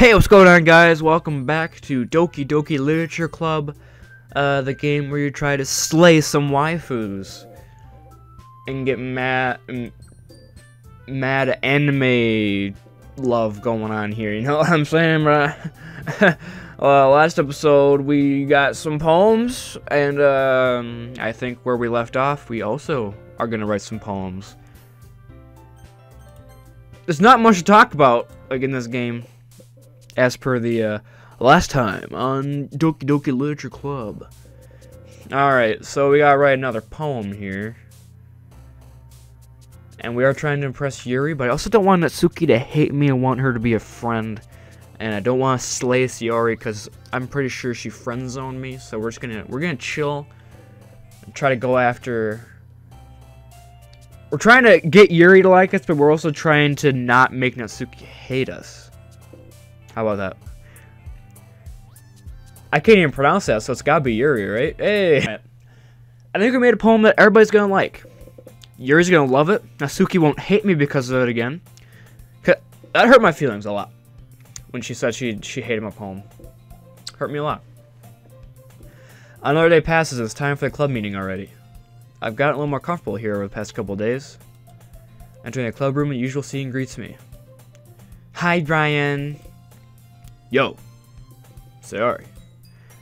Hey, what's going on, guys? Welcome back to Doki Doki Literature Club, uh, the game where you try to slay some waifus and get mad, mad anime love going on here. You know what I'm saying, right? well, last episode we got some poems, and um, I think where we left off, we also are gonna write some poems. There's not much to talk about, like in this game as per the uh, last time on Doki Doki Literature Club. Alright, so we gotta write another poem here. And we are trying to impress Yuri, but I also don't want Natsuki to hate me. I want her to be a friend. And I don't want to slay Sayori because I'm pretty sure she friend zoned me. So we're just gonna we're gonna chill and try to go after we're trying to get Yuri to like us, but we're also trying to not make Natsuki hate us. How about that? I can't even pronounce that, so it's gotta be Yuri, right? Hey! I think we made a poem that everybody's gonna like. Yuri's gonna love it. Natsuki won't hate me because of it again. That hurt my feelings a lot. When she said she, she hated my poem. Hurt me a lot. Another day passes and it's time for the club meeting already. I've gotten a little more comfortable here over the past couple days. Entering the club room, the usual scene greets me. Hi, Brian. Yo. Sorry.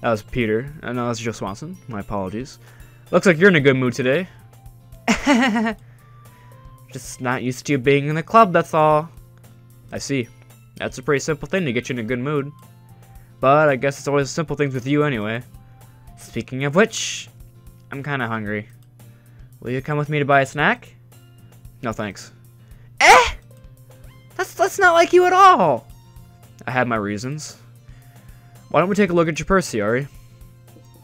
That was Peter. I know that's Joe Swanson. My apologies. Looks like you're in a good mood today. Just not used to you being in the club, that's all. I see. That's a pretty simple thing to get you in a good mood. But I guess it's always simple things with you anyway. Speaking of which, I'm kinda hungry. Will you come with me to buy a snack? No thanks. Eh! That's, that's not like you at all! I have my reasons. Why don't we take a look at your purse, Sayori?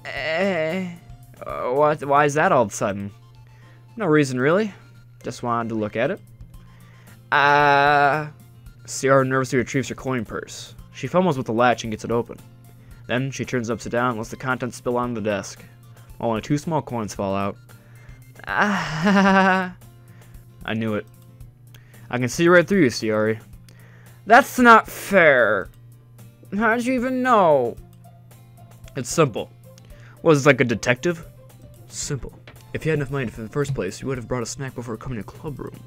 Eh, uh, what, why is that all of a sudden? No reason, really. Just wanted to look at it. Ah. Uh, Sayori nervously retrieves her coin purse. She fumbles with the latch and gets it open. Then she turns upside down and lets the contents spill onto the desk, only two small coins fall out. Ah. I knew it. I can see right through you, Sayori. That's not fair. How did you even know? It's simple. Was it like a detective? Simple. If you had enough money in the first place, you would have brought a snack before coming to club room.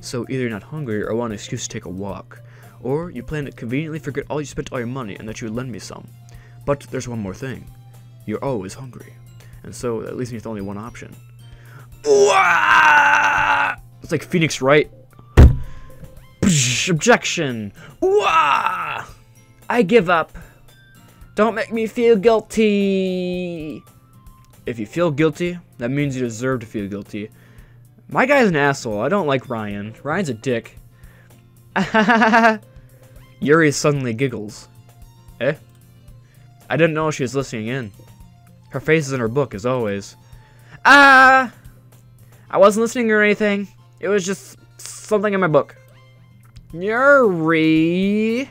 So either you're not hungry or want an excuse to take a walk. Or you plan to conveniently forget all you spent all your money and that you would lend me some. But there's one more thing. You're always hungry. And so that leaves me with only one option. It's like Phoenix Wright Objection! Wah! I give up. Don't make me feel guilty. If you feel guilty, that means you deserve to feel guilty. My guy's an asshole. I don't like Ryan. Ryan's a dick. Yuri suddenly giggles. Eh? I didn't know she was listening in. Her face is in her book, as always. Ah! I wasn't listening or anything. It was just something in my book. Yuri!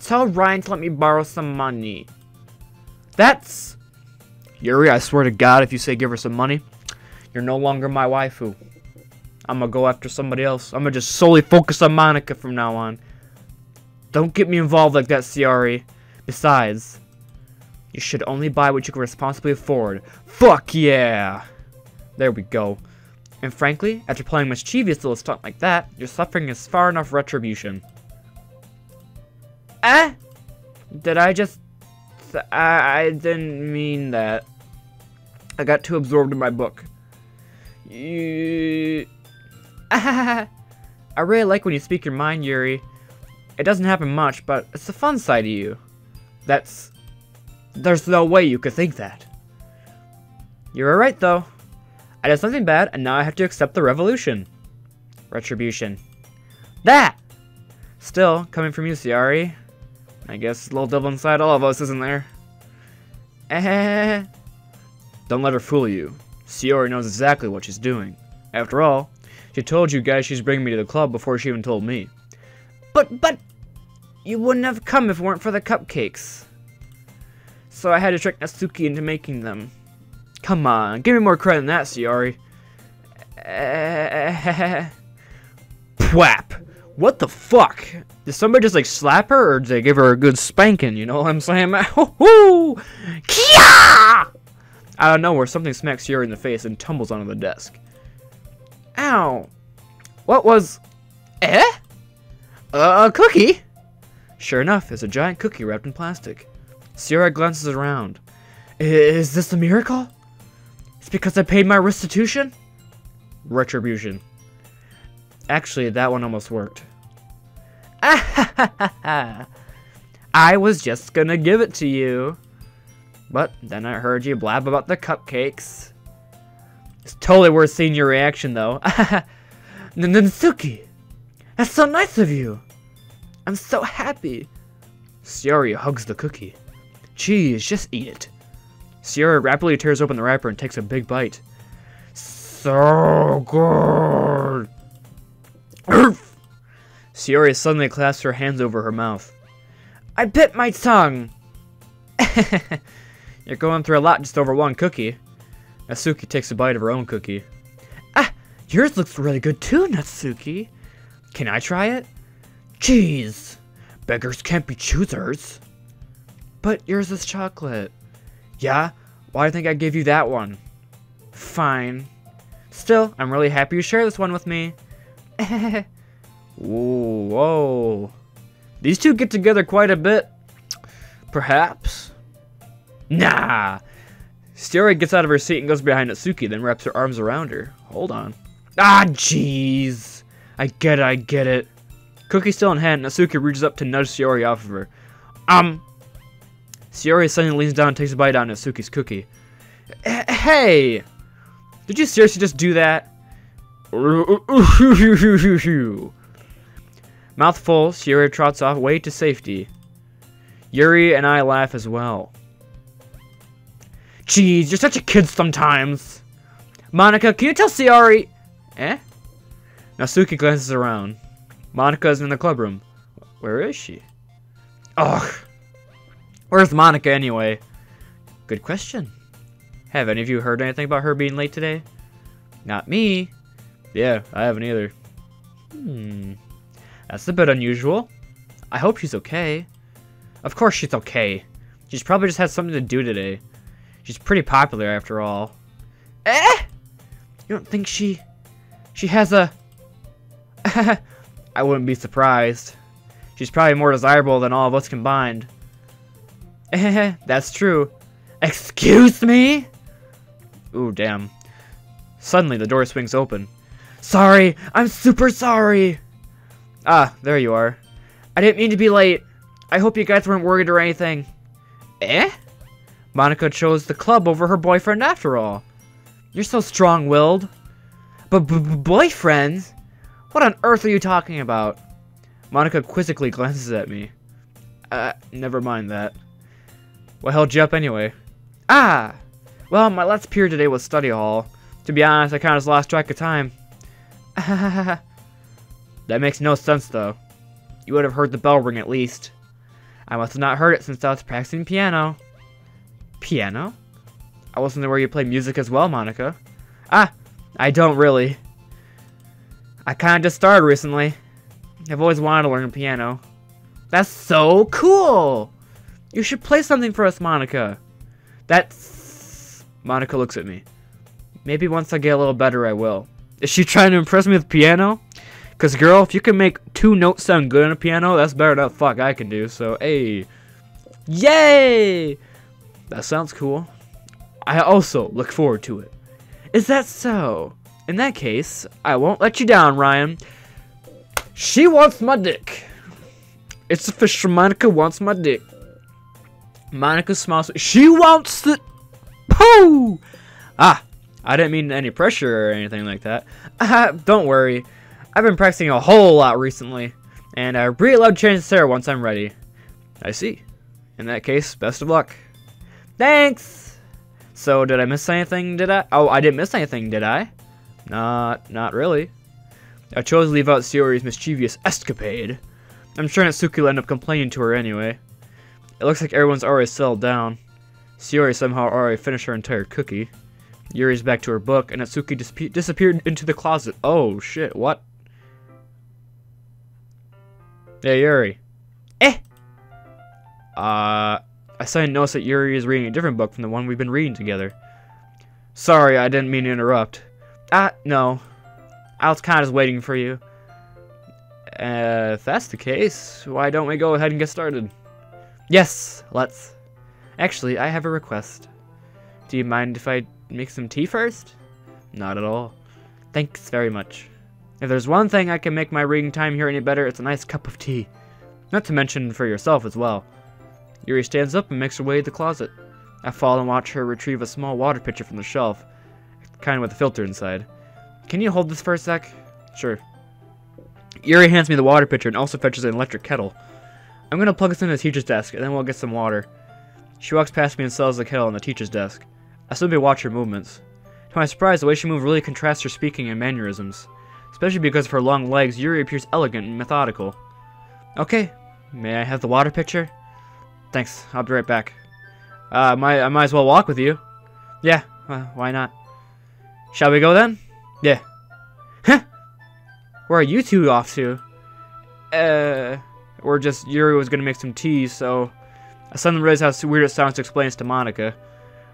Tell Ryan to let me borrow some money. That's... Yuri, I swear to God, if you say give her some money, you're no longer my waifu. I'm gonna go after somebody else. I'm gonna just solely focus on Monika from now on. Don't get me involved like that, Sayori. Besides, you should only buy what you can responsibly afford. Fuck yeah! There we go. And frankly, after playing mischievous little stunt like that, your suffering is far enough retribution. Eh? Did I just... I, I didn't mean that. I got too absorbed in my book. You... I really like when you speak your mind, Yuri. It doesn't happen much, but it's the fun side of you. That's... There's no way you could think that. You're right, though. I did something bad, and now I have to accept the revolution. Retribution. That! Still, coming from you, Sayori. I guess a little devil inside all of us, isn't there? Eh. Don't let her fool you. Sayori knows exactly what she's doing. After all, she told you guys she's bringing me to the club before she even told me. But, but, you wouldn't have come if it weren't for the cupcakes. So I had to trick Natsuki into making them. Come on, give me more credit than that, Sayori. Pwap! What the fuck? Did somebody just like slap her or did they give her a good spanking? You know what I'm saying? Hoo Kia! Out of nowhere, something smacks Yuri in the face and tumbles onto the desk. Ow. What was... Eh? A cookie? Sure enough, it's a giant cookie wrapped in plastic. Sayori glances around. Is this a miracle? It's because I paid my restitution? Retribution. Actually, that one almost worked. I was just gonna give it to you. But then I heard you blab about the cupcakes. It's totally worth seeing your reaction, though. Natsuki, that's so nice of you. I'm so happy. Sayori hugs the cookie. Geez, just eat it. Sayori rapidly tears open the wrapper and takes a big bite. So good. Sayori suddenly clasps her hands over her mouth. I bit my tongue! You're going through a lot just over one cookie. Natsuki takes a bite of her own cookie. Ah, yours looks really good too, Natsuki. Can I try it? Jeez, beggars can't be choosers. But yours is chocolate. Yeah? Why do you think I gave you that one? Fine. Still, I'm really happy you share this one with me. Whoa, whoa. These two get together quite a bit. Perhaps? Nah! Sayori gets out of her seat and goes behind Natsuki, then wraps her arms around her. Hold on. Ah, jeez! I get it, I get it. Cookie still in hand, Natsuki reaches up to nudge Sayori off of her. Um. Sayori suddenly leans down and takes a bite out of Natsuki's cookie. Hey! Did you seriously just do that? Mouth full, Sayori trots off way to safety. Yuri and I laugh as well. Jeez, you're such a kid sometimes. Monika, can you tell Sayori? Eh? Natsuki glances around. Monika is in the clubroom. Where is she? Ugh. Where's Monika anyway? Good question. Have any of you heard anything about her being late today? Not me. Yeah, I haven't either. Hmm. That's a bit unusual. I hope she's okay. Of course she's okay. She's probably just had something to do today. She's pretty popular after all. Eh? You don't think she... She has a... I wouldn't be surprised. She's probably more desirable than all of us combined. That's true. Excuse me? Ooh, damn. Suddenly, the door swings open. Sorry, I'm super sorry. Ah, there you are. I didn't mean to be late. I hope you guys weren't worried or anything. Eh? Monika chose the club over her boyfriend after all. You're so strong-willed. But boyfriend? What on earth are you talking about? Monika quizzically glances at me. Uh, never mind that. What held you up anyway? Ah! Well, my last period today was study hall. To be honest, I kind of lost track of time. That makes no sense, though. You would have heard the bell ring at least. I must have not heard it since I was practicing piano. Piano? I wasn't aware you play music as well, Monika. Ah, I don't really. I kind of just started recently. I've always wanted to learn piano. That's so cool! You should play something for us, Monika. That's... Monika looks at me. Maybe once I get a little better, I will. Is she trying to impress me with piano? Because, girl, if you can make two notes sound good on a piano, that's better than fuck I can do. So, hey. Yay! That sounds cool. I also look forward to it. Is that so? In that case, I won't let you down, Ryan. She wants my dick. It's official. Monika wants my dick. Monika smiles. She wants it. Pooh! Ah, I didn't mean any pressure or anything like that. Uh, don't worry. I've been practicing a whole lot recently, and I really love changing Sarah once I'm ready. I see. In that case, best of luck. Thanks! So, did I miss anything, did I? Oh, I didn't miss anything, did I? Not, not really. I chose to leave out Sayori's mischievous escapade. I'm sure Natsuki will end up complaining to her anyway. It looks like everyone's already settled down. Sayori somehow already finished her entire cookie. Yuri's back to her book, and Natsuki dis disappeared into the closet. Oh, shit, what? Hey, Yuri. Eh! Uh, I suddenly noticed that Yuri is reading a different book from the one we've been reading together. Sorry, I didn't mean to interrupt. Ah, no. I was kind of waiting for you. Uh, if that's the case, why don't we go ahead and get started? Yes, let's. Actually, I have a request. Do you mind if I make some tea first? Not at all. Thanks very much. If there's one thing I can make my reading time here any better, it's a nice cup of tea. Not to mention for yourself as well. Yuri stands up and makes her way to the closet. I follow and watch her retrieve a small water pitcher from the shelf, kind of with a filter inside. Can you hold this for a sec? Sure. Yuri hands me the water pitcher and also fetches an electric kettle. I'm gonna plug this in the teacher's desk, and then we'll get some water. She walks past me and settles the kettle on the teacher's desk. I simply watch her movements. To my surprise, the way she moves really contrasts her speaking and mannerisms. Especially because of her long legs, Yuri appears elegant and methodical. Okay, may I have the water pitcher? Thanks, I'll be right back. Uh, might, I might as well walk with you. Yeah, uh, why not? Shall we go then? Yeah. Huh? Where are you two off to? Uh, we're just, Yuri was gonna make some tea, so... I suddenly realized how weird it sounds to explain this to Monika.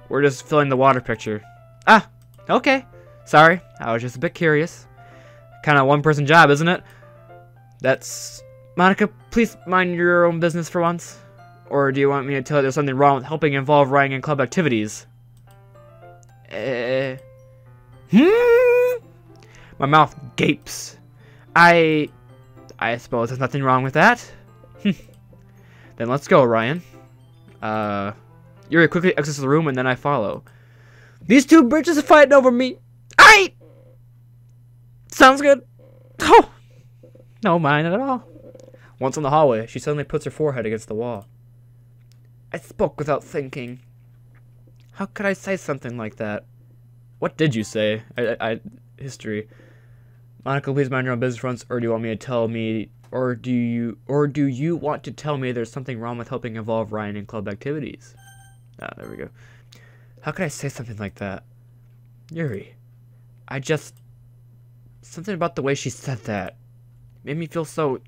We're just filling the water pitcher. Ah, okay. Sorry, I was just a bit curious. Kind of one-person job, isn't it? That's... Monika, please mind your own business for once. Or do you want me to tell you there's something wrong with helping involve Ryan in club activities? Uh... Hmm? My mouth gapes. I... I suppose there's nothing wrong with that. then let's go, Ryan. Uh... Yuri quickly exits the room and then I follow. These two bitches are fighting over me. I... Sounds good. Oh! No mind at all. Once in the hallway, she suddenly puts her forehead against the wall. I spoke without thinking. How could I say something like that? What did you say? I, I, I history. Monika, please mind your own business fronts, or do you want me to tell me, or do you, or do you want to tell me there's something wrong with helping involve Ryan in club activities? Ah, there we go. How could I say something like that? Yuri, I just, something about the way she said that made me feel so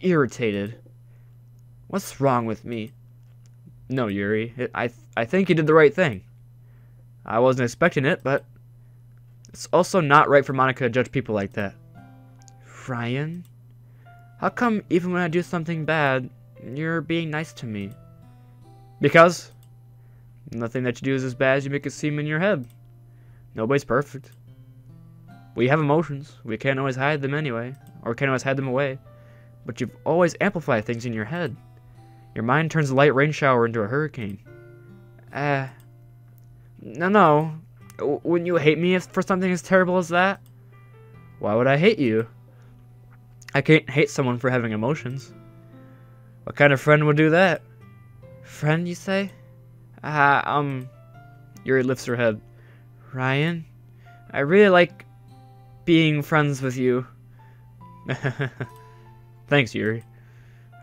irritated. What's wrong with me? No, Yuri. It, I th I think you did the right thing. I wasn't expecting it, but it's also not right for Monika to judge people like that. Ryan? How come even when I do something bad, you're being nice to me? Because nothing that you do is as bad as you make it seem in your head. Nobody's perfect. We have emotions. We can't always hide them anyway, or can't always hide them away. But you've always amplified things in your head. Your mind turns a light rain shower into a hurricane. Uh, no, no. Wouldn't you hate me for something as terrible as that? Why would I hate you? I can't hate someone for having emotions. What kind of friend would do that? Friend, you say? Ah, uh, um... Yuri lifts her head. Ryan? I really like being friends with you. Thanks, Yuri.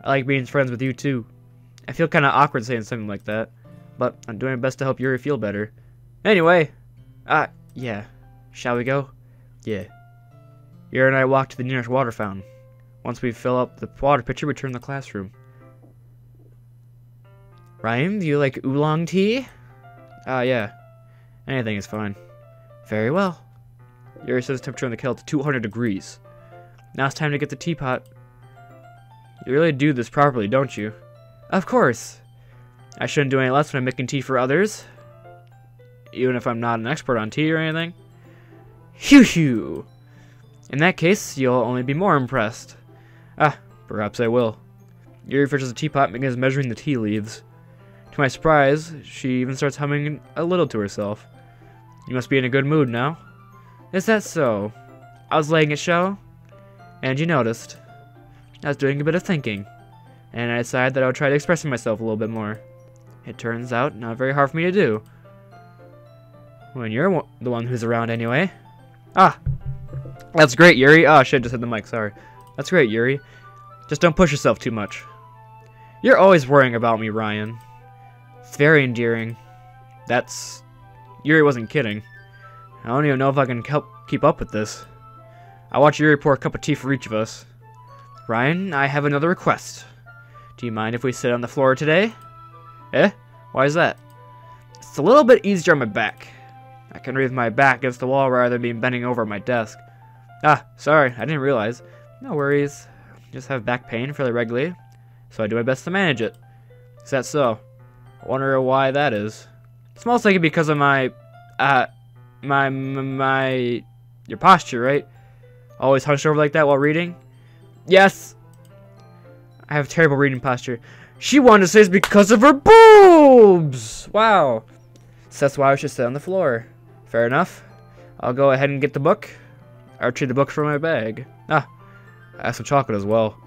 I like being friends with you, too. I feel kind of awkward saying something like that, but I'm doing my best to help Yuri feel better. Anyway, ah, uh, yeah. Shall we go? Yeah. Yuri and I walk to the nearest water fountain. Once we fill up the water pitcher, we turn the classroom. Ryan, do you like oolong tea? Ah, uh, yeah. Anything is fine. Very well. Yuri the temperature on the kettle to 200 degrees. Now it's time to get the teapot. You really do this properly, don't you? Of course. I shouldn't do any less when I'm making tea for others. Even if I'm not an expert on tea or anything. Hew hew. In that case, you'll only be more impressed. Ah, perhaps I will. Yuri fetches a teapot and begins measuring the tea leaves. To my surprise, she even starts humming a little to herself. You must be in a good mood now. Is that so? I was laying it show? And you noticed. I was doing a bit of thinking and I decided that I would try to express myself a little bit more. It turns out not very hard for me to do. When you're the one who's around anyway. Ah! That's great, Yuri. Oh, shit, just hit the mic, sorry. That's great, Yuri. Just don't push yourself too much. You're always worrying about me, Ryan. It's very endearing. That's... Yuri wasn't kidding. I don't even know if I can help keep up with this. I watch Yuri pour a cup of tea for each of us. Ryan, I have another request. Do you mind if we sit on the floor today? Eh? Why is that? It's a little bit easier on my back. I can with my back against the wall rather than being bending over my desk. Ah, sorry, I didn't realize. No worries. Just have back pain fairly regularly, so I do my best to manage it. Is that so? I wonder why that is. It's most likely because of my, uh, my, my, your posture, right? Always hunched over like that while reading? Yes. I have terrible reading posture. She wanted to say it's because of her boobs! Wow. So that's why I should sit on the floor. Fair enough. I'll go ahead and get the book. I retrieve the book from my bag. Ah, I have some chocolate as well.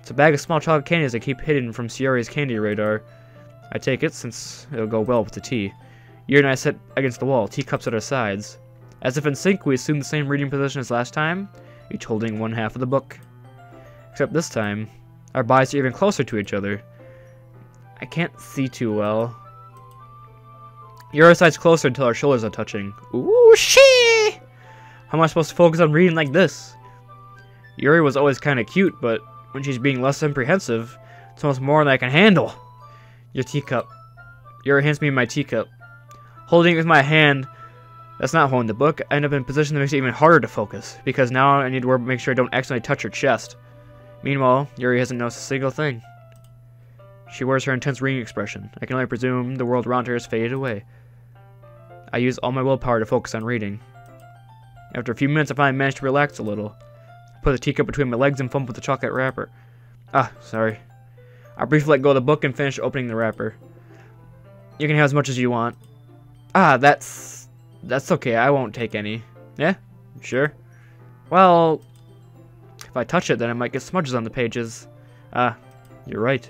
It's a bag of small chocolate candies I keep hidden from Sayori's candy radar. I take it since it'll go well with the tea. Yuri and I sit against the wall, teacups at our sides. As if in sync, we assume the same reading position as last time, each holding one half of the book. Except this time, our bodies are even closer to each other. I can't see too well. Yuri sides closer until our shoulders are touching. Ooh, she! How am I supposed to focus on reading like this? Yuri was always kind of cute, but when she's being less apprehensive, it's almost more than I can handle. Your teacup. Yuri hands me my teacup. Holding it with my hand, that's not holding the book. I end up in a position that makes it even harder to focus, because now I need to make sure I don't accidentally touch her chest. Meanwhile, Yuri hasn't noticed a single thing. She wears her intense reading expression. I can only presume the world around her has faded away. I use all my willpower to focus on reading. After a few minutes, I finally manage to relax a little. Put the teacup between my legs and fumble with the chocolate wrapper. Ah, sorry. I briefly let go of the book and finish opening the wrapper. You can have as much as you want. Ah, that's... That's okay, I won't take any. Yeah? Sure? Well... If I touch it, then I might get smudges on the pages. Ah, you're right.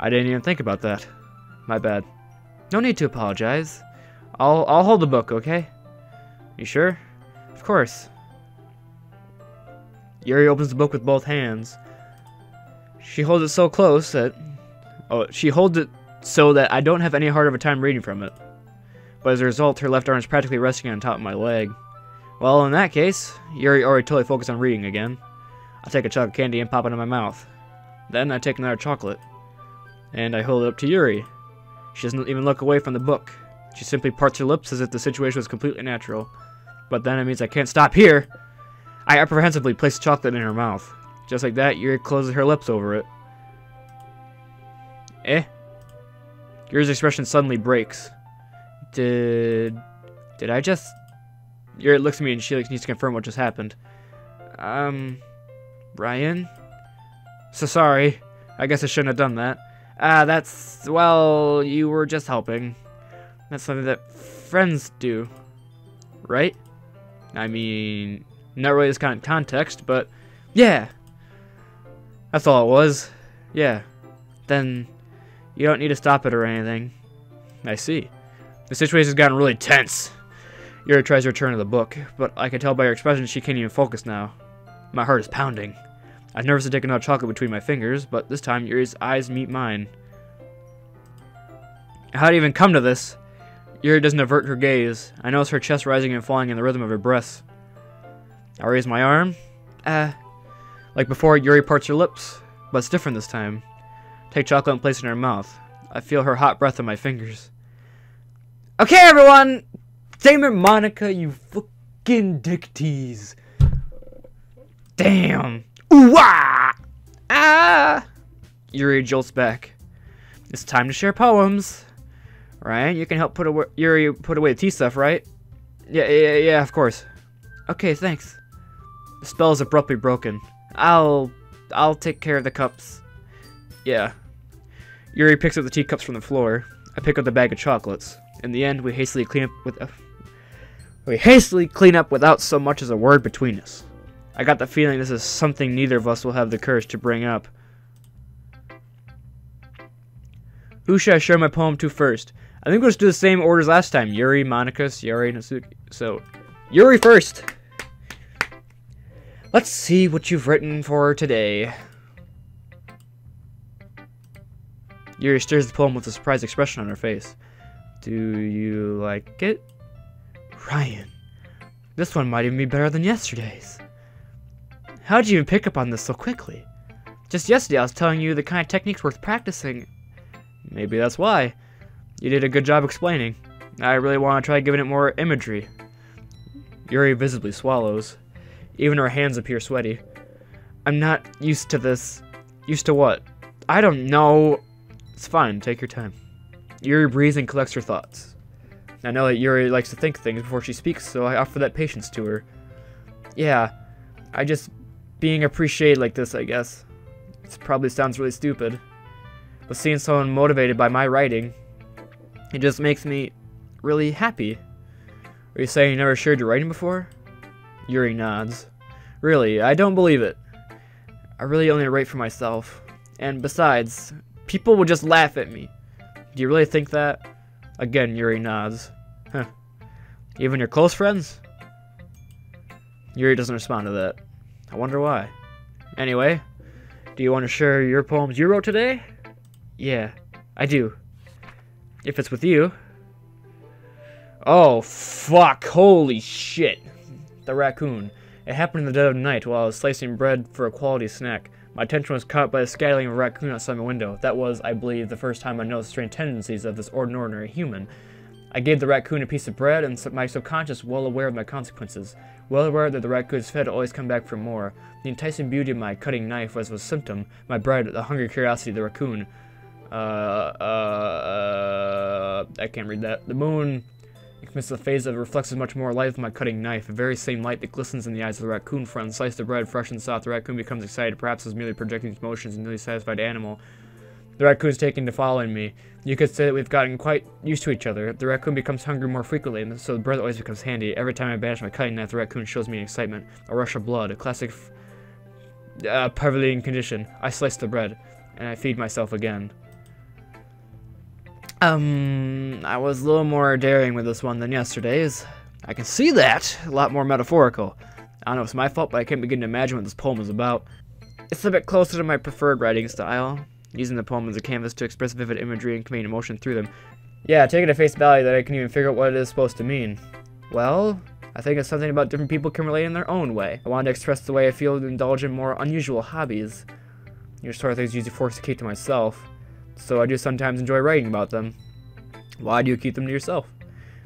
I didn't even think about that. My bad. No need to apologize. I'll, I'll hold the book, okay? You sure? Of course. Yuri opens the book with both hands. She holds it so close that... Oh, she holds it so that I don't have any hard of a time reading from it. But as a result, her left arm is practically resting on top of my leg. Well, in that case, Yuri already totally focused on reading again. I take a chunk of candy and pop it in my mouth. Then I take another chocolate. And I hold it up to Yuri. She doesn't even look away from the book. She simply parts her lips as if the situation was completely natural. But then it means I can't stop here. I apprehensively place the chocolate in her mouth. Just like that, Yuri closes her lips over it. Eh? Yuri's expression suddenly breaks. Did... Did I just... Yuri looks at me and she needs to confirm what just happened. Um... Ryan? So sorry. I guess I shouldn't have done that. Ah, uh, that's... Well, you were just helping. That's something that friends do. Right? I mean... Not really this kind of context, but... Yeah! That's all it was. Yeah. Then... You don't need to stop it or anything. I see. The situation's gotten really tense. Yuri tries to return to the book, but I can tell by her expression she can't even focus now. My heart is pounding. I nervously take another chocolate between my fingers, but this time Yuri's eyes meet mine. How did it even come to this? Yuri doesn't avert her gaze. I notice her chest rising and falling in the rhythm of her breaths. I raise my arm. Ah. Like before, Yuri parts her lips, but it's different this time. Take chocolate and place it in her mouth. I feel her hot breath on my fingers. Okay, everyone! Damon Monika, you fucking dick tease. Damn. Ooh, ah! Ah! Yuri jolts back. It's time to share poems. Right? You can help put away Yuri put away the tea stuff, right? Yeah, yeah, yeah, of course. Okay, thanks. The spell is abruptly broken. I'll I'll take care of the cups. Yeah. Yuri picks up the teacups from the floor. I pick up the bag of chocolates. In the end, we hastily clean up with a we hastily clean up without so much as a word between us. I got the feeling this is something neither of us will have the courage to bring up. Who should I share my poem to first? I think we'll just do the same orders last time. Yuri, Monika, Sayori, Natsuki. So, Yuri first. Let's see what you've written for today. Yuri stares the poem with a surprised expression on her face. Do you like it? Ryan, this one might even be better than yesterday's. How'd you even pick up on this so quickly? Just yesterday I was telling you the kind of techniques worth practicing. Maybe that's why. You did a good job explaining. I really want to try giving it more imagery. Yuri visibly swallows. Even her hands appear sweaty. I'm not used to this. Used to what? I don't know. It's fine, take your time. Yuri breathes and collects her thoughts. I know that Yuri likes to think things before she speaks, so I offer that patience to her. Yeah, I just being appreciated like this, I guess. It probably sounds really stupid. But seeing someone motivated by my writing, it just makes me really happy. Are you saying you never shared your writing before? Yuri nods. Really, I don't believe it. I really only write for myself. And besides, people would just laugh at me. Do you really think that? Again, Yuri nods. Huh. Even your close friends? Yuri doesn't respond to that. I wonder why. Anyway, do you want to share your poems you wrote today? Yeah, I do. If it's with you. Oh, fuck. Holy shit. The raccoon. It happened in the dead of night while I was slicing bread for a quality snack. My attention was caught by the scattering of a raccoon outside my window. That was, I believe, the first time I noticed strange tendencies of this ordinary human. I gave the raccoon a piece of bread, and my subconscious well aware of my consequences. Well aware that the raccoon's fed always come back for more. The enticing beauty of my cutting knife was a symptom. My bread, the hungry curiosity of the raccoon. Uh, uh, uh, I can't read that. The moon amidst the phase that reflects much more light with my cutting knife, the very same light that glistens in the eyes of the raccoon friend. Slice the bread, fresh and soft. The raccoon becomes excited, perhaps as merely projecting its motions, a newly satisfied animal. The raccoon's taking to following me. You could say that we've gotten quite used to each other. The raccoon becomes hungry more frequently, and so the bread always becomes handy. Every time I banish my cutting knife, the raccoon shows me excitement. A rush of blood, a classic uh, prevailing condition. I slice the bread, and I feed myself again. Um, I was a little more daring with this one than yesterday's. I can see that. A lot more metaphorical. I don't know if it's my fault, but I can't begin to imagine what this poem is about. It's a bit closer to my preferred writing style, using the poem as a canvas to express vivid imagery and convey emotion through them. Yeah, take it at face value that I can even figure out what it is supposed to mean. Well, I think it's something about different people can relate in their own way. I wanted to express the way I feel to indulge in more unusual hobbies. Your sort of things usually forced to keep to myself so I do sometimes enjoy writing about them. Why do you keep them to yourself?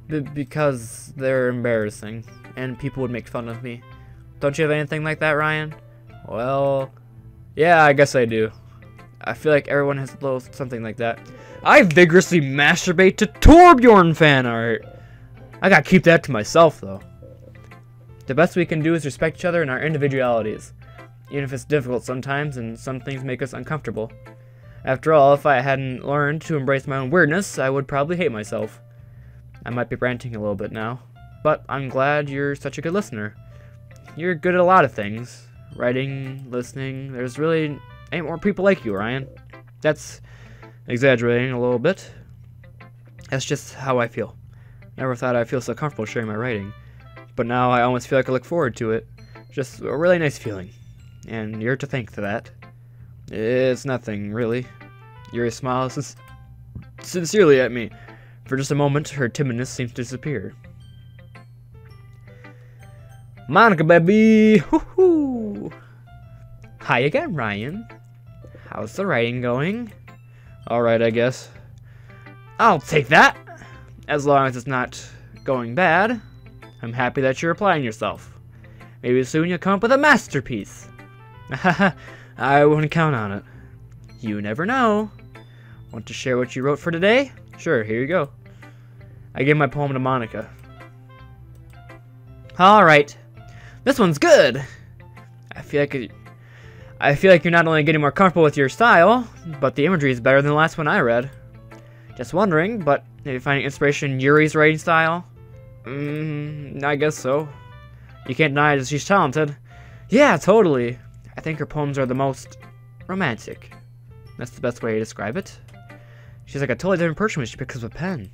B because they're embarrassing, and people would make fun of me. Don't you have anything like that, Ryan? Well, yeah, I guess I do. I feel like everyone has a little something like that. I vigorously masturbate to Torbjorn fan art. I gotta keep that to myself, though. The best we can do is respect each other and our individualities, even if it's difficult sometimes and some things make us uncomfortable. After all, if I hadn't learned to embrace my own weirdness, I would probably hate myself. I might be ranting a little bit now, but I'm glad you're such a good listener. You're good at a lot of things. Writing, listening, there's really ain't more people like you, Ryan. That's exaggerating a little bit. That's just how I feel. Never thought I'd feel so comfortable sharing my writing. But now I almost feel like I look forward to it. Just a really nice feeling. And you're to thank for that. It's nothing, really. Yuri smiles sincerely at me. For just a moment, her timidness seems to disappear. Monika, baby! Woohoo! Hi again, Ryan. How's the writing going? Alright, I guess. I'll take that! As long as it's not going bad. I'm happy that you're applying yourself. Maybe soon you'll come up with a masterpiece. I wouldn't count on it. You never know. Want to share what you wrote for today? Sure, here you go. I gave my poem to Monika. Alright. This one's good. I feel like it, I feel like you're not only getting more comfortable with your style, but the imagery is better than the last one I read. Just wondering, but are you finding inspiration in Yuri's writing style? Mm, I guess so. You can't deny that she's talented. Yeah, totally. I think her poems are the most romantic. That's the best way to describe it. She's like a totally different person when she picks up a pen.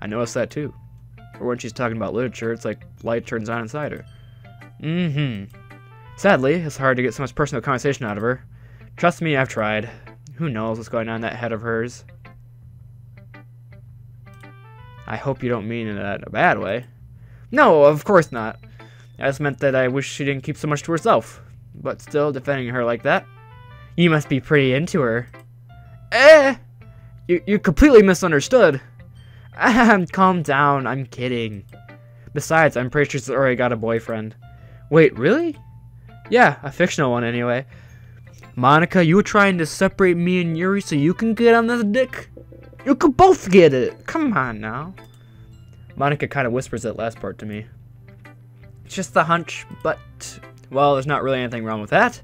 I noticed that too. Or when she's talking about literature, it's like light turns on inside her. Mm-hmm. Sadly, it's hard to get so much personal conversation out of her. Trust me, I've tried. Who knows what's going on in that head of hers. I hope you don't mean that in a bad way. No, of course not. I just meant that I wish she didn't keep so much to herself but still defending her like that. You must be pretty into her. Eh! You, you completely misunderstood. Calm down, I'm kidding. Besides, I'm pretty sure she's already got a boyfriend. Wait, really? Yeah, a fictional one anyway. Monika, you were trying to separate me and Yuri so you can get on this dick? You could both get it. Come on now. Monika kind of whispers that last part to me. It's just the hunch, but, well, there's not really anything wrong with that.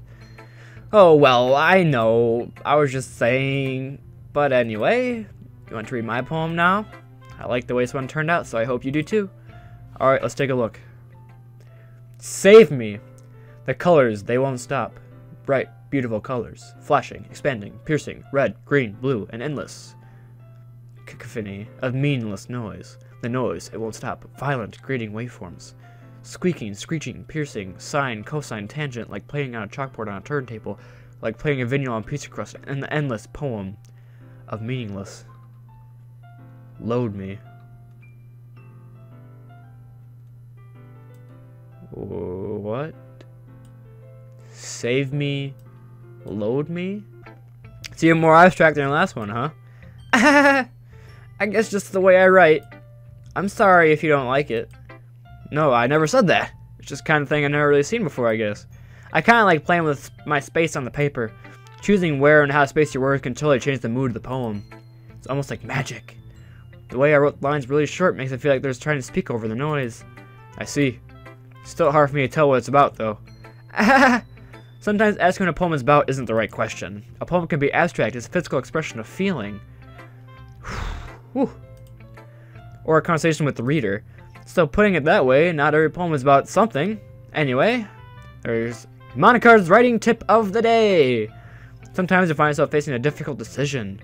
Oh, well, I know. I was just saying. But anyway, you want to read my poem now? I like the way this one turned out, so I hope you do too. Alright, let's take a look. Save me! The colors, they won't stop. Bright, beautiful colors. Flashing, expanding, piercing, red, green, blue, and endless. Cacophony of meaningless noise. The noise, it won't stop. Violent, grating waveforms. Squeaking, screeching, piercing, sine, cosine, tangent, like playing on a chalkboard on a turntable, like playing a vinyl on pizza crust, and the endless poem of meaningless. Load me. What? Save me? Load me? It's even more abstract than the last one, huh? I guess just the way I write. I'm sorry if you don't like it. No, I never said that. It's just kind of thing I've never really seen before, I guess. I kind of like playing with my space on the paper. Choosing where and how to space your words can totally change the mood of the poem. It's almost like magic. The way I wrote lines really short makes it feel like there's trying to speak over the noise. I see. Still hard for me to tell what it's about, though. Sometimes asking what a poem is about isn't the right question. A poem can be abstract as a physical expression of feeling. or a conversation with the reader. So putting it that way, not every poem is about something. Anyway, there's Monika's writing tip of the day. Sometimes you find yourself facing a difficult decision.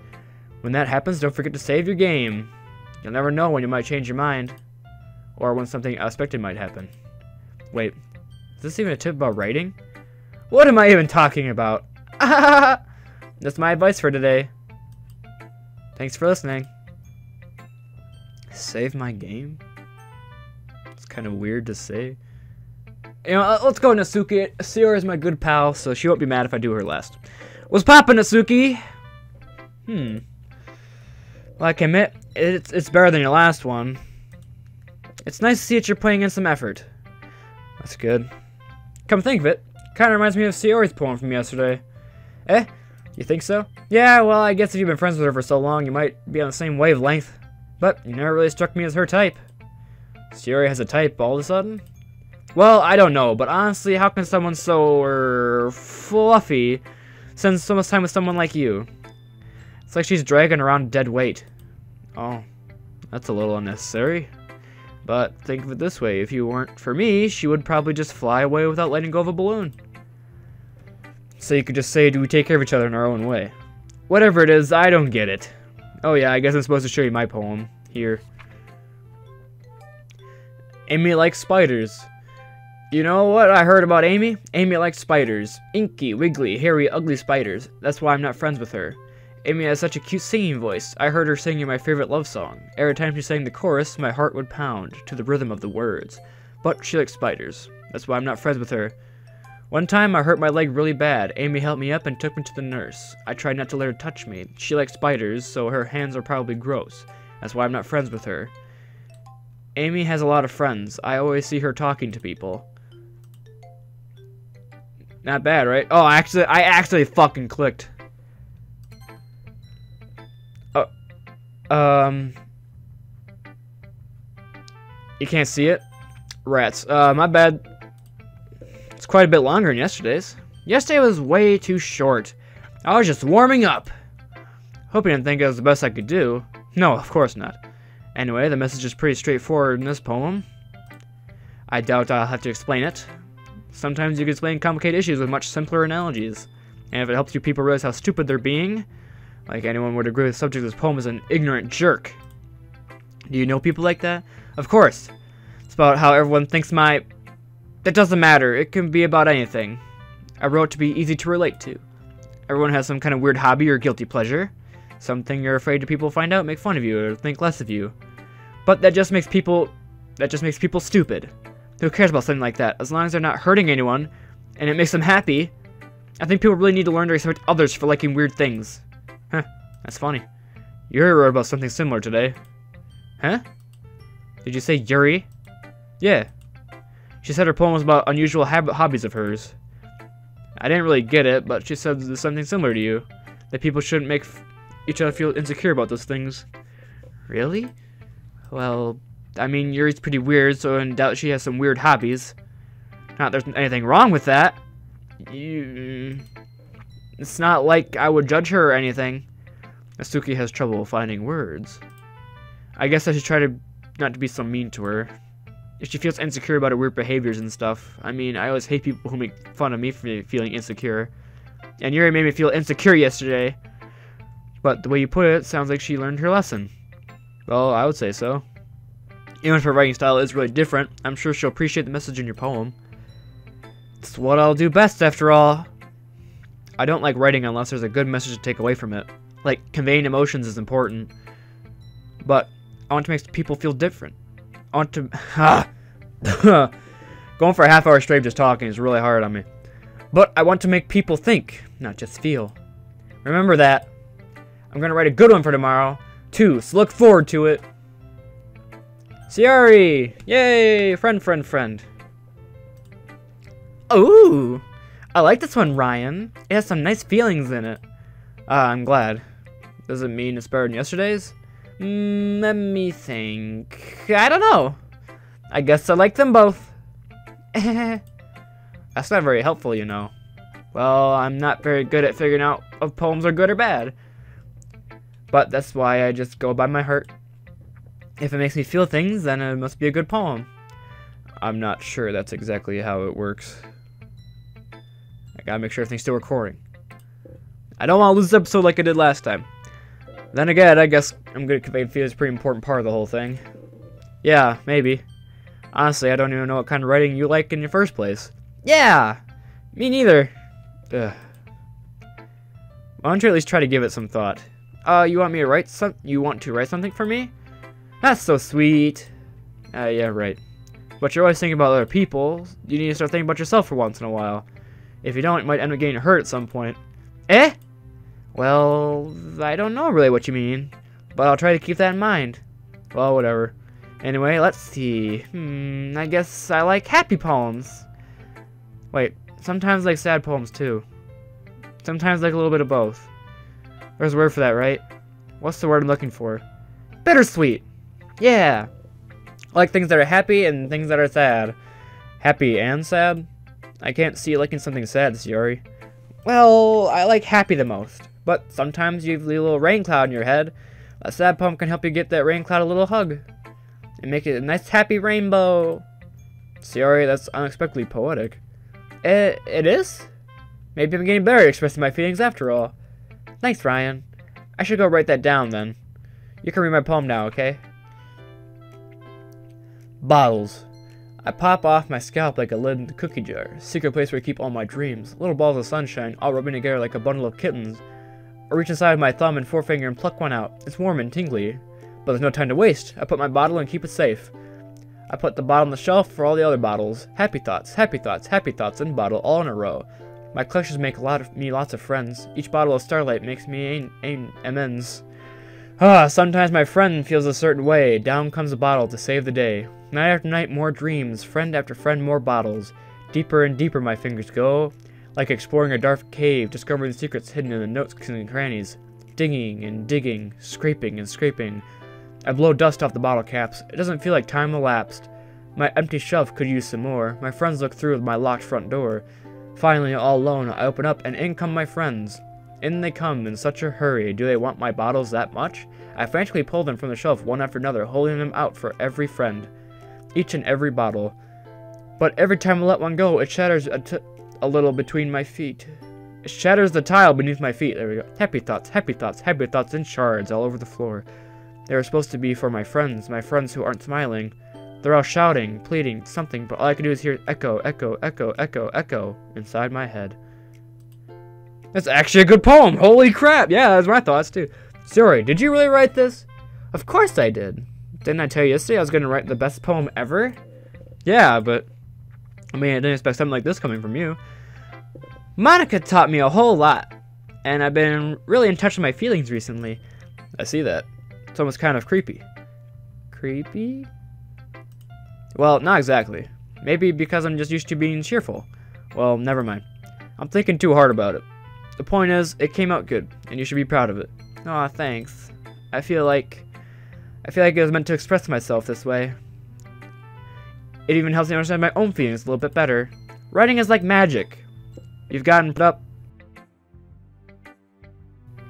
When that happens, don't forget to save your game. You'll never know when you might change your mind. Or when something unexpected might happen. Wait, is this even a tip about writing? What am I even talking about? That's my advice for today. Thanks for listening. Save my game? Kind of weird to say. You know, uh, let's go Natsuki. Sayori is my good pal, so she won't be mad if I do her last. What's poppin', Natsuki? Hmm. Well, I admit, it's, it's better than your last one. It's nice to see that you're putting in some effort. That's good. Come think of it, kind of reminds me of Sayori's poem from yesterday. Eh? You think so? Yeah, well, I guess if you've been friends with her for so long, you might be on the same wavelength. But you never really struck me as her type. Sayori has a type all of a sudden? Well, I don't know, but honestly, how can someone so er, fluffy spend so much time with someone like you? It's like she's dragging around dead weight. Oh, that's a little unnecessary. But think of it this way, if you weren't for me, she would probably just fly away without letting go of a balloon. So you could just say, do we take care of each other in our own way? Whatever it is, I don't get it. Oh yeah, I guess I'm supposed to show you my poem. Here. Amy likes spiders. You know what I heard about Amy? Amy likes spiders. Inky, wiggly, hairy, ugly spiders. That's why I'm not friends with her. Amy has such a cute singing voice. I heard her singing my favorite love song. Every time she sang the chorus, my heart would pound to the rhythm of the words. But she likes spiders. That's why I'm not friends with her. One time I hurt my leg really bad. Amy helped me up and took me to the nurse. I tried not to let her touch me. She likes spiders, so her hands are probably gross. That's why I'm not friends with her. Amy has a lot of friends. I always see her talking to people. Not bad, right? Oh, actually, I actually fucking clicked. Oh, um, you can't see it? Rats. Uh, my bad. It's quite a bit longer than yesterday's. Yesterday was way too short. I was just warming up. Hope you didn't think it was the best I could do. No, of course not. Anyway, the message is pretty straightforward in this poem. I doubt I'll have to explain it. Sometimes you can explain complicated issues with much simpler analogies. And if it helps you people realize how stupid they're being, like anyone would agree with the subject of this poem is an ignorant jerk. Do you know people like that? Of course. It's about how everyone thinks my... It doesn't matter. It can be about anything. I wrote to be easy to relate to. Everyone has some kind of weird hobby or guilty pleasure. Something you're afraid to people find out, make fun of you, or think less of you. But that just makes people... That just makes people stupid. Who cares about something like that? As long as they're not hurting anyone, and it makes them happy, I think people really need to learn to respect others for liking weird things. Huh, that's funny. Yuri wrote about something similar today. Huh? Did you say Yuri? Yeah. She said her poem was about unusual hobbies of hers. I didn't really get it, but she said something similar to you. That people shouldn't make each other feel insecure about those things. Really? Well, I mean, Yuri's pretty weird, so I doubt she has some weird hobbies. Not there's anything wrong with that. You... It's not like I would judge her or anything. Natsuki has trouble finding words. I guess I should try to not to be so mean to her. If she feels insecure about her weird behaviors and stuff. I mean, I always hate people who make fun of me for feeling insecure. And Yuri made me feel insecure yesterday. But the way you put it, sounds like she learned her lesson. Well, I would say so. Even if her writing style is really different, I'm sure she'll appreciate the message in your poem. It's what I'll do best, after all. I don't like writing unless there's a good message to take away from it. Like, conveying emotions is important. But I want to make people feel different. I want to... Going for a half hour straight just talking is really hard on me. But I want to make people think, not just feel. Remember that. I'm to write a good one for tomorrow, too, so look forward to it. Sayori! Yay! Friend, friend, friend. Ooh! I like this one, Ryan. It has some nice feelings in it. Uh, I'm glad. Does it mean it's better than yesterday's? Mm, let me think. I don't know. I guess I like them both. That's not very helpful, you know. Well, I'm not very good at figuring out if poems are good or bad. But that's why I just go by my heart. If it makes me feel things, then it must be a good poem. I'm not sure that's exactly how it works. I gotta make sure everything's still recording. I don't want to lose this episode like I did last time. Then again, I guess I'm gonna convey feelings is a pretty important part of the whole thing. Yeah, maybe. Honestly, I don't even know what kind of writing you like in the first place. Yeah! Me neither. Ugh. Why don't you at least try to give it some thought? Uh, you want me to write some- you want to write something for me? That's so sweet. Uh, yeah, right. But you're always thinking about other people. You need to start thinking about yourself for once in a while. If you don't, it might end up getting hurt at some point. Eh? Well, I don't know really what you mean. But I'll try to keep that in mind. Well, whatever. Anyway, let's see. Hmm, I guess I like happy poems. Wait, sometimes I like sad poems too. Sometimes I like a little bit of both. There's a word for that, right? What's the word I'm looking for? Bittersweet! Yeah! I like things that are happy and things that are sad. Happy and sad? I can't see you liking something sad, Sayori. Well, I like happy the most. But sometimes you have a little rain cloud in your head. A sad poem can help you get that rain cloud a little hug. And make it a nice happy rainbow. Sayori, that's unexpectedly poetic. It, it is? Maybe I'm getting better at expressing my feelings after all. Thanks, Ryan. I should go write that down then. You can read my poem now, okay? Bottles. I pop off my scalp like a lid in the cookie jar, secret place where I keep all my dreams, little balls of sunshine, all rubbing together like a bundle of kittens. I reach inside my thumb and forefinger and pluck one out. It's warm and tingly, but there's no time to waste. I put my bottle and keep it safe. I put the bottle on the shelf for all the other bottles. Happy thoughts, happy thoughts, happy thoughts, and bottle all in a row. My collections make a lot of me lots of friends. Each bottle of starlight makes me ain, amends. Ah, sometimes my friend feels a certain way. Down comes a bottle to save the day. Night after night, more dreams. Friend after friend, more bottles. Deeper and deeper my fingers go, like exploring a dark cave, discovering secrets hidden in the nooks and crannies. Digging and digging, scraping and scraping. I blow dust off the bottle caps. It doesn't feel like time elapsed. My empty shelf could use some more. My friends look through my locked front door. Finally, all alone, I open up and in come my friends. In they come in such a hurry. Do they want my bottles that much? I frantically pull them from the shelf one after another, holding them out for every friend. Each and every bottle. But every time I let one go, it shatters a, little between my feet. It shatters the tile beneath my feet. There we go. Happy thoughts, happy thoughts, happy thoughts in shards all over the floor. They were supposed to be for my friends, my friends who aren't smiling. They're all shouting, pleading, something, but all I can do is hear echo, echo, echo, echo, echo inside my head. That's actually a good poem. Holy crap. Yeah, that's my thoughts too. Sorry, did you really write this? Of course I did. Didn't I tell you yesterday I was going to write the best poem ever? Yeah, but I mean, I didn't expect something like this coming from you. Monika taught me a whole lot, and I've been really in touch with my feelings recently. I see that. It's almost kind of creepy. Creepy? Well, not exactly. Maybe because I'm just used to being cheerful. Well, never mind. I'm thinking too hard about it. The point is, it came out good, and you should be proud of it. Aw, thanks. I feel like... I feel like it was meant to express myself this way. It even helps me understand my own feelings a little bit better. Writing is like magic. You've gotten up.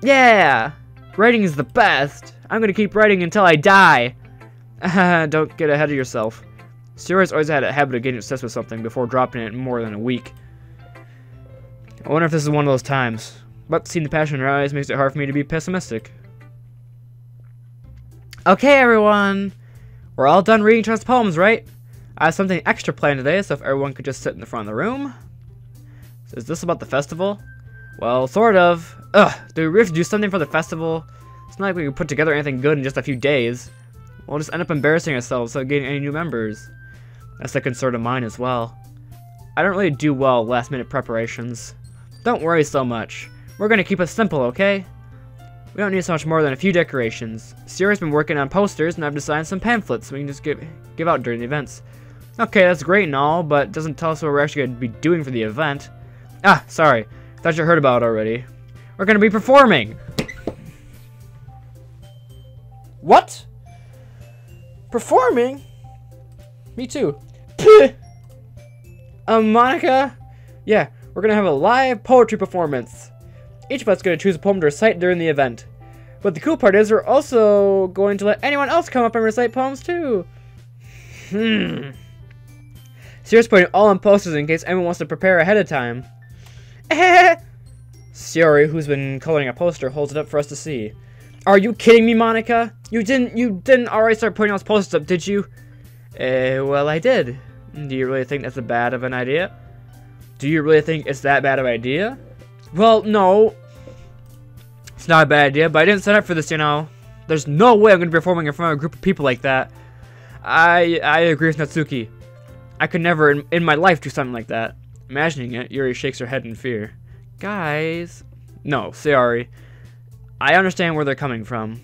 Yeah! Writing is the best! I'm gonna keep writing until I die! Don't get ahead of yourself. Sayori's always had a habit of getting obsessed with something before dropping it in more than a week. I wonder if this is one of those times. But seeing the passion in her eyes makes it hard for me to be pessimistic. Okay, everyone! We're all done reading Trust's poems, right? I have something extra planned today, so if everyone could just sit in the front of the room. So is this about the festival? Well, sort of. Ugh, do we have to do something for the festival? It's not like we can put together anything good in just a few days. We'll just end up embarrassing ourselves without getting any new members. That's a concern of mine as well. I don't really do well last minute preparations. Don't worry so much. We're gonna keep it simple, okay? We don't need so much more than a few decorations. Sayori's been working on posters and I've designed some pamphlets we can just give, give out during the events. Okay, that's great and all, but doesn't tell us what we're actually going to be doing for the event. Ah, sorry. Thought you heard about it already. We're going to be performing! What? Performing? Me too. um, Monika? Yeah, we're gonna have a live poetry performance. Each of us gonna choose a poem to recite during the event. But the cool part is we're also going to let anyone else come up and recite poems too. Hmm. Sayori's putting all on posters in case anyone wants to prepare ahead of time. Sayori, who's been coloring a poster, holds it up for us to see. Are you kidding me, Monika? You didn't you didn't already start putting those posters up, did you? Uh, well, I did. Do you really think that's a bad of an idea? Do you really think it's that bad of an idea? Well, no. It's not a bad idea, but I didn't sign up for this, you know. There's no way I'm going to be performing in front of a group of people like that. I I agree with Natsuki. I could never in, in my life do something like that. Imagining it, Yuri shakes her head in fear. Guys. No, sorry. I understand where they're coming from.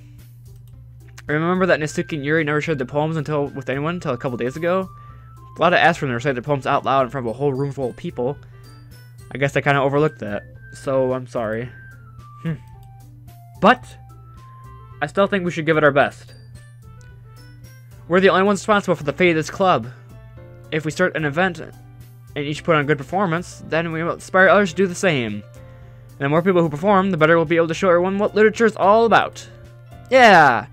Remember that Natsuki and Yuri never shared the poems until with anyone until a couple days ago? A lot of for them to recite their poems out loud in front of a whole room full of people. I guess I kind of overlooked that, so I'm sorry. Hmm. But, I still think we should give it our best. We're the only ones responsible for the fate of this club. If we start an event and each put on a good performance, then we will inspire others to do the same. And the more people who perform, the better we'll be able to show everyone what literature is all about. Yeah!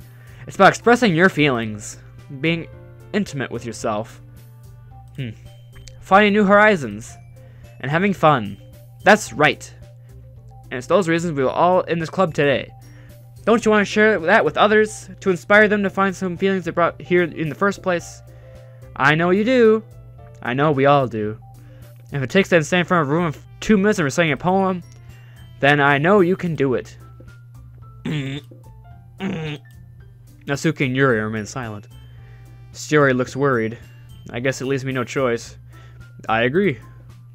It's about expressing your feelings, being intimate with yourself, hmm. finding new horizons, and having fun. That's right. And it's those reasons we are all in this club today. Don't you want to share that with others to inspire them to find some feelings they brought here in the first place? I know you do. I know we all do. If it takes that to stand in front of a room of two minutes and reciting a poem, then I know you can do it. Natsuki and Yuri remain silent. Sayori looks worried. I guess it leaves me no choice. I agree.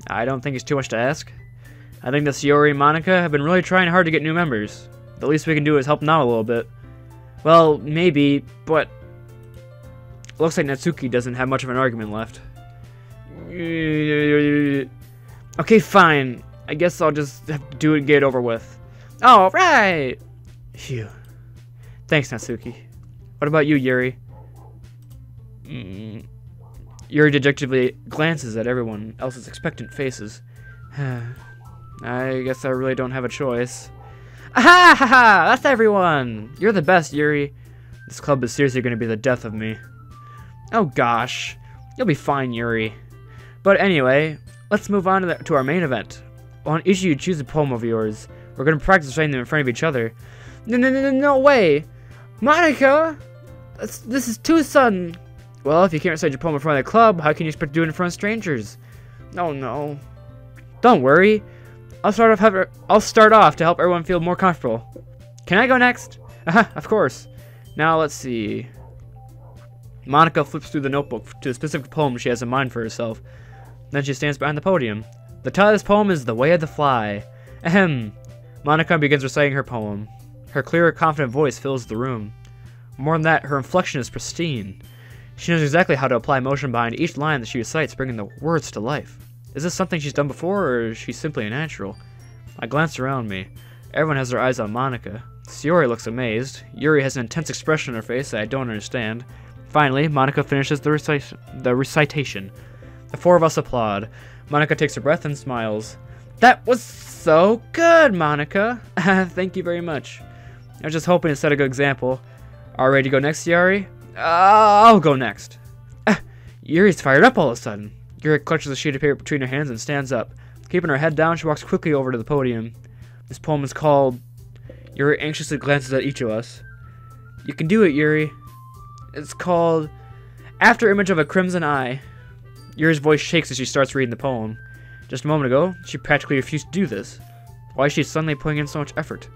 I don't think it's too much to ask. I think that Sayori and Monika have been really trying hard to get new members. The least we can do is help them out a little bit. Well, maybe, but Looks like Natsuki doesn't have much of an argument left. Okay, fine. I guess I'll just have to do it and get it over with. Alright! Phew. Thanks, Natsuki. What about you, Yuri? Mm. Yuri dejectedly glances at everyone else's expectant faces. I guess I really don't have a choice. Aha! Ha ha! That's everyone! You're the best, Yuri. This club is seriously going to be the death of me. Oh gosh. You'll be fine, Yuri. But anyway, let's move on to, the, to our main event. On each of you choose a poem of yours. We're going to practice reciting them in front of each other. No, no, no, no way! Monika! This is too sudden. Well, if you can't recite your poem in front of the club, how can you expect to do it in front of strangers? Oh no. Don't worry. I'll start off have, er, I'll start off to help everyone feel more comfortable. Can I go next? Uh-huh, of course. Now let's see. Monika flips through the notebook to a specific poem she has in mind for herself. Then she stands behind the podium. The title of this poem is The Way of the Fly. Ahem. Monika begins reciting her poem. Her clear, confident voice fills the room. More than that, her inflection is pristine. She knows exactly how to apply emotion behind each line that she recites, bringing the words to life. Is this something she's done before, or is she simply a natural? I glance around me. Everyone has their eyes on Monika. Sayori looks amazed. Yuri has an intense expression on her face that I don't understand. Finally, Monika finishes the, recita the recitation. The four of us applaud. Monika takes a breath and smiles. That was so good, Monika! Thank you very much. I was just hoping to set a good example. Are ready to go next, Yuri? Uh, I'll go next. Uh, Yuri's fired up all of a sudden. Yuri clutches a sheet of paper between her hands and stands up. Keeping her head down, she walks quickly over to the podium. This poem is called... Yuri anxiously glances at each of us. You can do it, Yuri. It's called... After Image of a Crimson Eye. Yuri's voice shakes as she starts reading the poem. Just a moment ago, she practically refused to do this. Why is she suddenly putting in so much effort?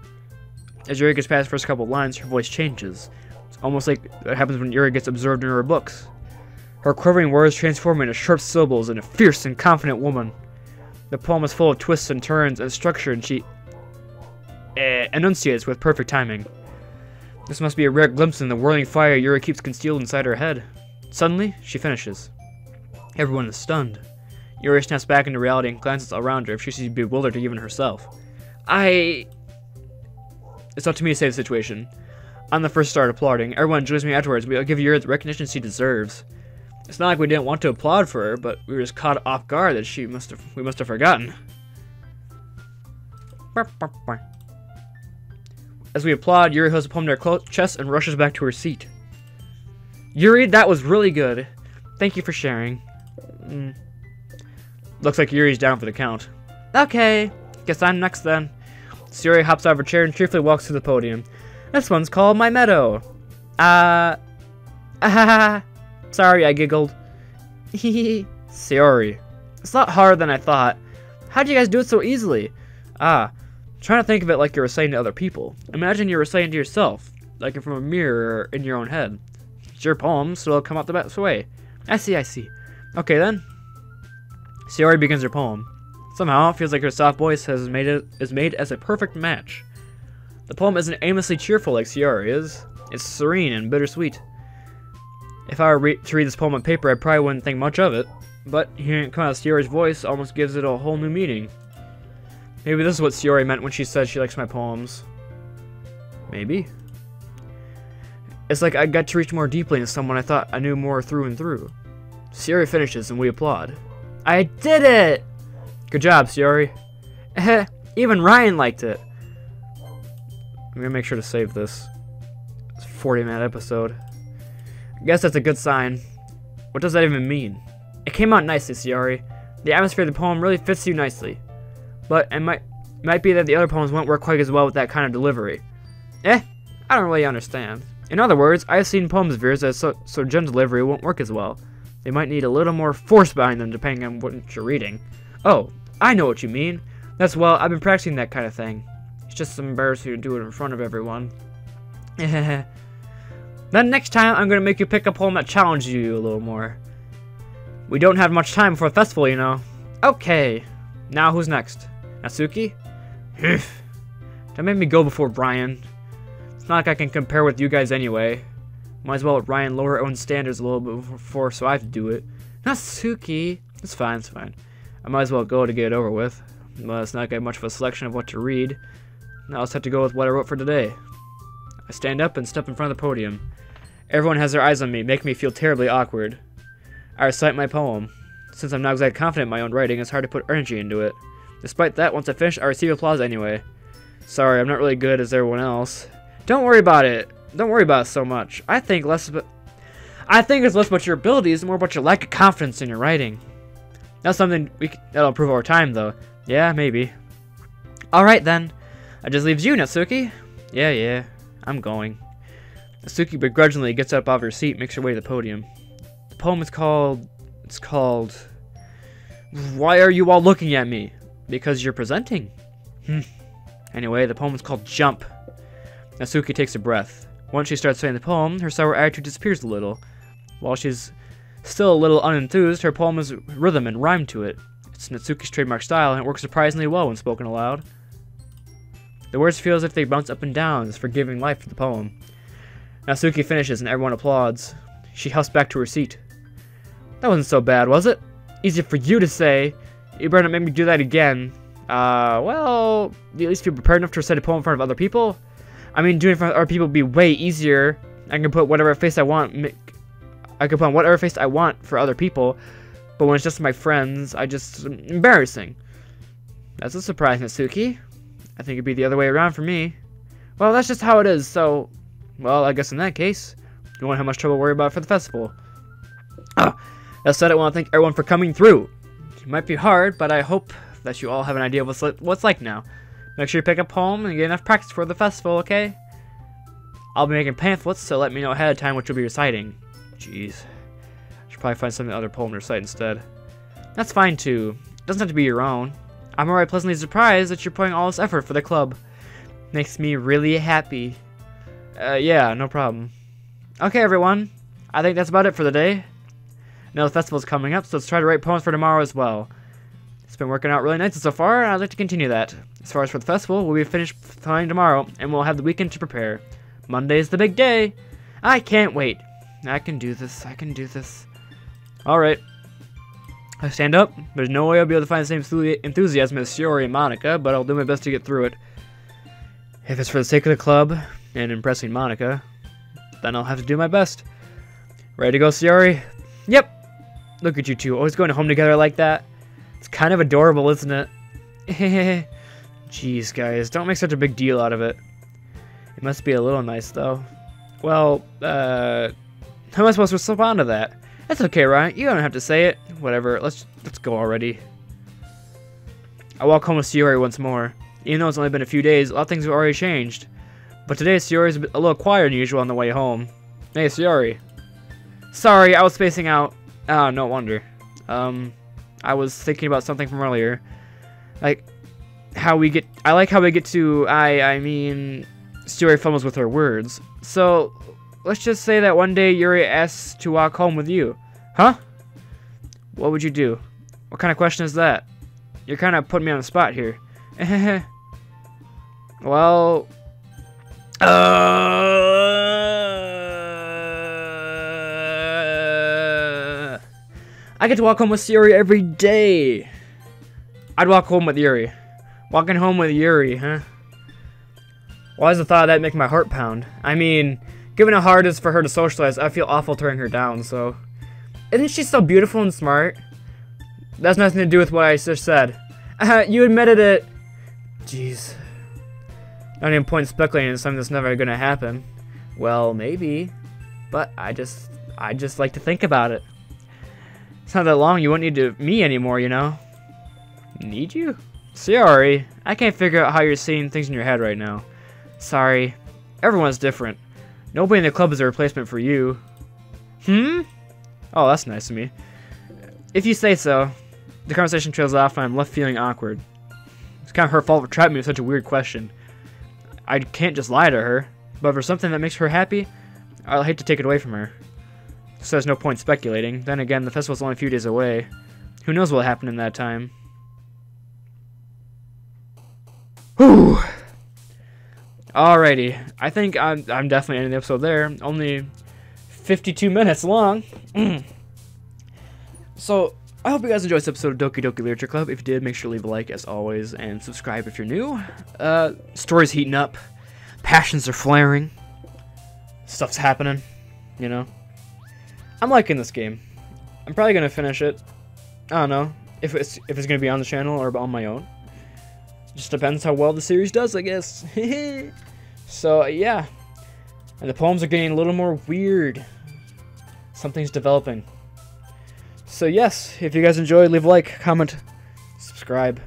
As Yuri gets past the first couple of lines, her voice changes. It's almost like it happens when Yuri gets absorbed in her books. Her quivering words transform into sharp syllables in a fierce and confident woman. The poem is full of twists and turns and structure, and she uh, enunciates with perfect timing. This must be a rare glimpse in the whirling fire Yuri keeps concealed inside her head. Suddenly, she finishes. Everyone is stunned. Yuri snaps back into reality and glances around her if she seems bewildered even herself. I... It's up to me to save the situation. I'm the first to start applauding. Everyone joins me afterwards. We'll give Yuri the recognition she deserves. It's not like we didn't want to applaud for her, but we were just caught off guard that she must have we must have forgotten. As we applaud, Yuri holds a poem to her chest and rushes back to her seat. Yuri, that was really good. Thank you for sharing. Mm. Looks like Yuri's down for the count. Okay, guess I'm next then. Sayori hops out of her chair and cheerfully walks to the podium. This one's called My Meadow. Uh... Ah, sorry, I giggled. Hehe. Sayori. It's a lot harder than I thought. How'd you guys do it so easily? Ah, trying to think of it like you're saying to other people. Imagine you're saying to yourself, like from a mirror in your own head. It's your poem, so it'll come out the best way. I see, I see. Okay then. Sayori begins her poem. Somehow, it feels like her soft voice has made it is made as a perfect match. The poem isn't aimlessly cheerful like Sayori is. It's serene and bittersweet. If I were re to read this poem on paper, I probably wouldn't think much of it. But hearing it come out of Sayori's voice almost gives it a whole new meaning. Maybe this is what Sayori meant when she said she likes my poems. Maybe. It's like I got to reach more deeply into someone I thought I knew more through and through. Sayori finishes and we applaud. I did it! Good job, Sayori. Even Ryan liked it. I'm gonna make sure to save this. It's a 40 minute episode. I guess that's a good sign. What does that even mean? It came out nicely, Sayori. The atmosphere of the poem really fits you nicely. But it might might be that the other poems won't work quite as well with that kind of delivery. Eh? I don't really understand. In other words, I've seen poems of yours that so, so gentle delivery won't work as well. They might need a little more force behind them depending on what you're reading. Oh, I know what you mean. That's well, I've been practicing that kind of thing. Just embarrassing to do it in front of everyone. then next time, I'm gonna make you pick a poem that challenges you a little more. We don't have much time for a festival, you know. Okay, now who's next? Natsuki? Don't make me go before Ryan. It's not like I can compare with you guys anyway. Might as well let Ryan lower her own standards a little bit before so I have to do it. Natsuki! It's fine, it's fine. I might as well go to get it over with. Well, it's not got much of a selection of what to read. Now I'll just have to go with what I wrote for today. I stand up and step in front of the podium. Everyone has their eyes on me, making me feel terribly awkward. I recite my poem. Since I'm not exactly confident in my own writing, it's hard to put energy into it. Despite that, once I finish, I receive applause anyway. Sorry, I'm not really good as everyone else. Don't worry about it. Don't worry about it so much. I think less about... I think it's less about your abilities, more about your lack of confidence in your writing. That's something we that'll improve over time, though. Yeah, maybe. Alright, then. That just leaves you, Natsuki. Yeah, yeah. I'm going. Natsuki begrudgingly gets up off her seat makes her way to the podium. The poem is called... It's called... Why are you all looking at me? Because you're presenting. Hmm. Anyway, the poem is called Jump. Natsuki takes a breath. Once she starts saying the poem, her sour attitude disappears a little. While she's still a little unenthused, her poem has rhythm and rhyme to it. It's Natsuki's trademark style, and it works surprisingly well when spoken aloud. The words feel as if they bounce up and down, as for giving life to the poem. Natsuki finishes, and everyone applauds. She huffs back to her seat. That wasn't so bad, was it? Easy for you to say. You better not make me do that again. Uh, well, at least feel prepared enough to recite a poem in front of other people? I mean, doing it in front of other people would be way easier. I can put whatever face I want. I can put on whatever face I want for other people. But when it's just my friends, I just... embarrassing. That's a surprise, Natsuki. I think it'd be the other way around for me. Well, that's just how it is, so... Well, I guess in that case, you won't have much trouble to worry about for the festival. Ah, that said, I want to thank everyone for coming through. It might be hard, but I hope that you all have an idea of what's, li what's like now. Make sure you pick up home and get enough practice for the festival, okay? I'll be making pamphlets, so let me know ahead of time what you'll be reciting. Jeez. I should probably find some other poem to recite instead. That's fine, too. It doesn't have to be your own. I'm already pleasantly surprised that you're putting all this effort for the club. Makes me really happy. Uh, yeah, no problem. Okay, everyone. I think that's about it for the day. Now the festival's coming up, so let's try to write poems for tomorrow as well. It's been working out really nicely so far, and I'd like to continue that. As far as for the festival, we'll be finished flying tomorrow, and we'll have the weekend to prepare. Monday's the big day. I can't wait. I can do this. I can do this. Alright. I stand up. There's no way I'll be able to find the same enthusiasm as Sayori and Monika, but I'll do my best to get through it. If it's for the sake of the club and impressing Monika, then I'll have to do my best. Ready to go, Sayori? Yep. Look at you two, always going home together like that. It's kind of adorable, isn't it? Jeez, guys, don't make such a big deal out of it. It must be a little nice, though. Well, uh... How am I supposed to respond to that? That's okay, right? You don't have to say it. Whatever, let's let's go already. I walk home with Sayori once more. Even though it's only been a few days, a lot of things have already changed. But today, Sayori's a little quieter than usual on the way home. Hey, Sayori. Sorry, I was spacing out. Oh, no wonder. Um, I was thinking about something from earlier. Like, how we get... I like how we get to... I, I mean... Sayori fumbles with her words. So, let's just say that one day Yuri asks to walk home with you. Huh? What would you do? What kind of question is that? You're kind of putting me on the spot here. well... Uh, I get to walk home with Yuri every day. I'd walk home with Yuri. Walking home with Yuri, huh? Why does the thought of that make my heart pound? I mean, given how hard it is for her to socialize, I feel awful turning her down, so... Isn't she so beautiful and smart? That's nothing to do with what I just said. Uh, you admitted it. Jeez. Not even point speculating on something that's never gonna happen. Well, maybe. But I just, I just like to think about it. It's not that long, you won't need to, me anymore, you know? Need you? Sorry, I can't figure out how you're seeing things in your head right now. Sorry. Everyone's different. Nobody in the club is a replacement for you. Hmm? Oh, that's nice of me. If you say so. The conversation trails off and I'm left feeling awkward. It's kind of her fault for trapping me with such a weird question. I can't just lie to her, but for something that makes her happy, I'll hate to take it away from her. So there's no point speculating. Then again, the festival's only a few days away. Who knows what'll happen in that time. Whew! Alrighty, I think I'm, I'm definitely ending the episode there. Only 52 minutes long. so, I hope you guys enjoyed this episode of Doki Doki Literature Club. If you did, make sure to leave a like as always and subscribe if you're new. Uh, story's heating up. Passions are flaring. Stuff's happening, you know. I'm liking this game. I'm probably gonna finish it. I don't know if it's if it's gonna be on the channel or on my own. Just depends how well the series does, I guess. so, yeah. And the poems are getting a little more weird. Something's developing. So, yes, if you guys enjoyed, leave a like, comment, subscribe.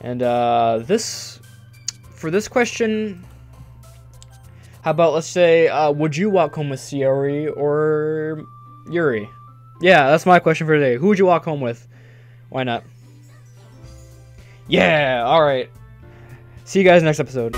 And, uh, this... For this question... How about, let's say, uh, would you walk home with Sayori or Yuri? Yeah, that's my question for today. Who would you walk home with? Why not? Yeah, alright. See you guys next episode.